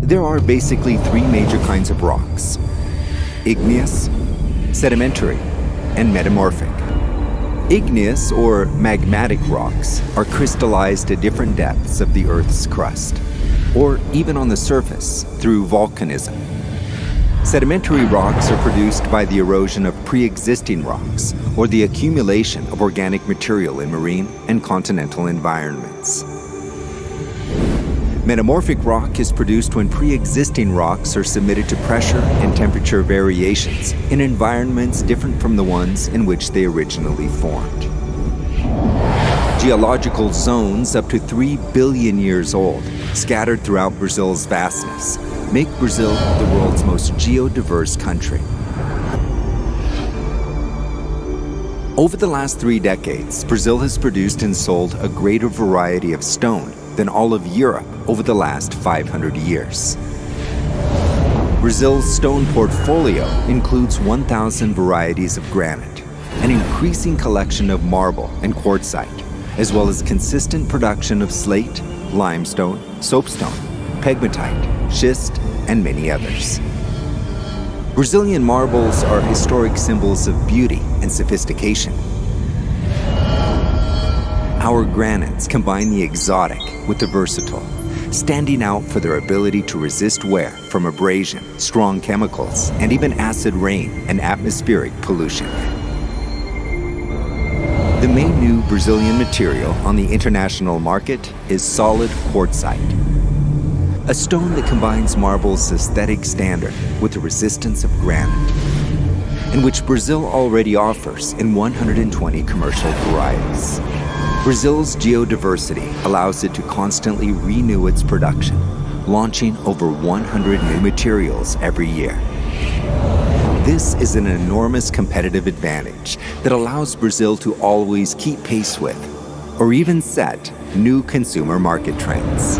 There are basically three major kinds of rocks igneous, sedimentary, and metamorphic. Igneous or magmatic rocks are crystallized at different depths of the Earth's crust, or even on the surface through volcanism. Sedimentary rocks are produced by the erosion of pre existing rocks or the accumulation of organic material in marine and continental environments. Metamorphic rock is produced when pre existing rocks are submitted to pressure and temperature variations in environments different from the ones in which they originally formed. Geological zones up to 3 billion years old, scattered throughout Brazil's vastness, make Brazil the world's most geodiverse country. Over the last three decades, Brazil has produced and sold a greater variety of stone than all of Europe over the last 500 years. Brazil's stone portfolio includes 1,000 varieties of granite, an increasing collection of marble and quartzite, as well as consistent production of slate, limestone, soapstone, pegmatite, schist, and many others. Brazilian marbles are historic symbols of beauty and sophistication. Our granites combine the exotic with the versatile, standing out for their ability to resist wear from abrasion, strong chemicals, and even acid rain and atmospheric pollution. The main new Brazilian material on the international market is solid quartzite, a stone that combines marble's aesthetic standard with the resistance of granite, and which Brazil already offers in 120 commercial varieties. Brazil's geodiversity allows it to constantly renew its production, launching over 100 new materials every year. This is an enormous competitive advantage that allows Brazil to always keep pace with, or even set, new consumer market trends.